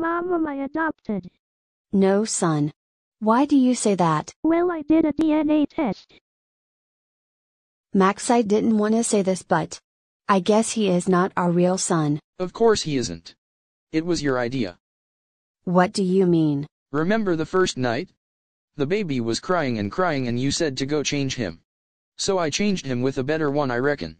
Mama I adopted. No, son. Why do you say that? Well, I did a DNA test. Max, I didn't want to say this, but I guess he is not our real son. Of course he isn't. It was your idea. What do you mean? Remember the first night? The baby was crying and crying and you said to go change him. So I changed him with a better one I reckon.